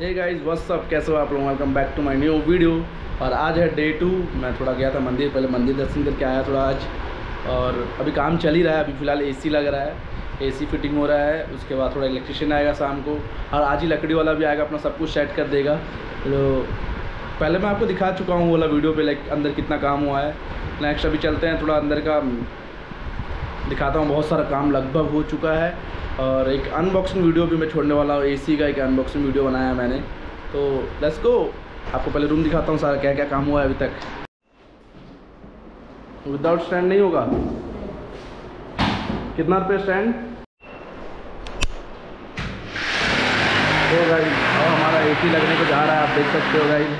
Hey guys what's up कैसे हो आप लोग? Welcome back to my new video और आज है डे टू मैं थोड़ा गया था मंदिर, पहले मंदिर दर्शन करके आया थोड़ा आज। और अभी काम चल ही रहा है, अभी फ़िलहाल एसी लग रहा है। एसी फिटिंग हो रहा है, उसके बाद थोड़ा इलेक्ट्रिशियन आएगा शाम को। और आज ही लकड़ी वाला भी आएगा, अपना सब कुछ सेट कर देगा। तो पहले मैं आपको दिखा चुका हूँ वाला वीडियो पे लाइक अंदर कितना काम हुआ है। नेक्स्ट अभी चलते हैं थोड़ा अंदर का। दिखाता हूँ, बहुत सारा काम लगभग हो चुका है। और एक अनबॉक्सिंग वीडियो भी मैं छोड़ने वाला हूँ। एसी का एक अनबॉक्सिंग वीडियो बनाया मैंने। तो लेट्स गो आपको पहले रूम दिखाता हूँ सारा क्या क्या काम हुआ है अभी तक। विदाउट स्टैंड नहीं होगा? कितना रुपये स्टैंड तो गाइस और हमारा एसी लगने को जा रहा है, आप देख सकते हो गाइस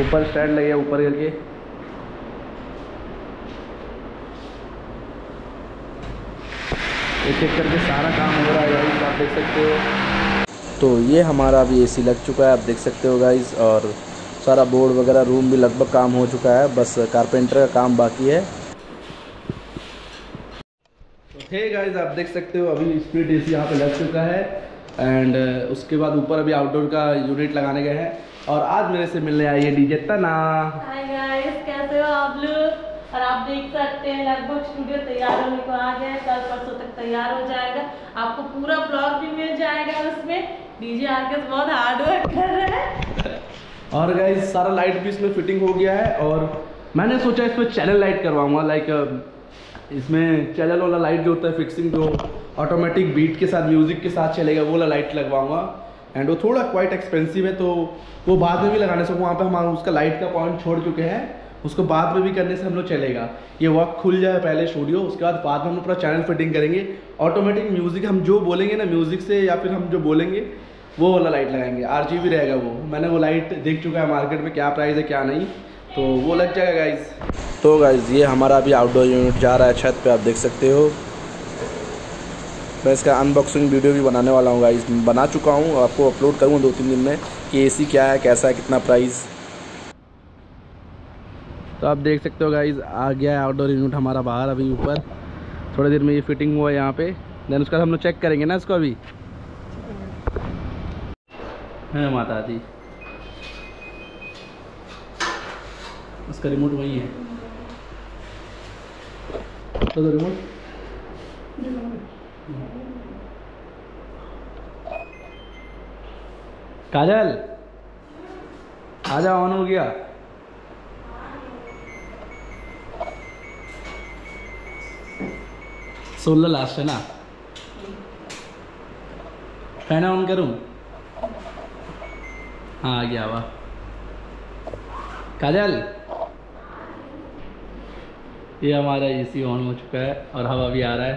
ऊपर स्टैंड लगे ऊपर करके। एक एक करके सारा काम हो रहा है गाइस आप देख सकते हो। तो ये हमारा अभी एसी लग चुका है आप देख सकते हो गाइस और सारा बोर्ड वगैरह रूम भी लगभग काम हो चुका है बस कारपेंटर का काम बाकी है। तो हे गाइस आप देख सकते हो अभी स्पीड एसी यहाँ पे लग चुका है एंड उसके बाद ऊपर अभी आउटडोर का यूनिट लगाने गए हैं। और आज मेरे से मिलने आई है डीजे तना हाय गाइस कैसे हो आप लोग? और आप देख सकते हैं, लगभग स्टूडियो तैयार होने को आ गया है, कल परसों तक तैयार हो जाएगा। आपको पूरा ब्लॉग भी मिल जाएगा उसमें। डीजे आके बहुत हार्ड वर्क कर रहे हैं। और गाइस सारा लाइट भी इसमें फिटिंग हो गया है और मैंने सोचा इसमें चैनल लाइट करवाऊँगा लाइक इसमें चैनल वाला लाइट जो होता है फिक्सिंग जो ऑटोमेटिक बीट के साथ म्यूज़िक के साथ चलेगा, वो वाला लाइट लगवाऊँगा। एंड वो थोड़ा क्वाइट एक्सपेंसिव है तो वो बाद में भी लगाने से, वहाँ पे हम उसका लाइट का पॉइंट छोड़ चुके हैं। उसको बाद में भी करने से हम लोग चलेगा। ये वर्क खुल जाए पहले स्टूडियो उसके बाद बाद में हम लोग पूरा चैनल फिटिंग करेंगे। ऑटोमेटिक म्यूज़िक हम जो बोलेंगे ना म्यूज़िक से या फिर हम जो बोलेंगे, वो वाला लाइट लगाएँगे। आरजी भी रहेगा वो। मैंने वो लाइट देख चुका है मार्केट में क्या प्राइस है, क्या नहीं। तो वो लग जाएगा गाइज़ तो गाइज़ ये हमारा अभी आउटडोर यूनिट जा रहा है छत पे, आप देख सकते हो। मैं इसका अनबॉक्सिंग वीडियो भी बनाने वाला हूँ गाइज़ बना चुका हूँ, आपको अपलोड करूँगा दो तीन दिन में कि एसी क्या है, कैसा है, कितना प्राइस तो आप देख सकते हो गाइज़ आ गया है आउटडोर यूनिट हमारा बाहर अभी ऊपर। थोड़ी देर में ये फिटिंग हुआ है यहाँ पे। देन उसका हम लोग चेक करेंगे ना इसको अभी। है माता दी उसका रिमोट वही है। तो रिमोट काजल! आजा ऑन हो गया। सोलह लास्ट है ना? फ़ैन ऑन करूँ हाँ आ गया, वाह। काजल? ये हमारा एसी ऑन हो चुका है और हवा भी आ रहा है।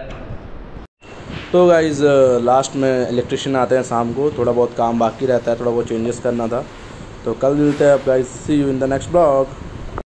तो गाइज़ लास्ट में इलेक्ट्रिशियन आते हैं शाम को, थोड़ा बहुत काम बाकी रहता है, थोड़ा बहुत चेंजेस करना था। तो कल मिलते हैं guys see you in the next blog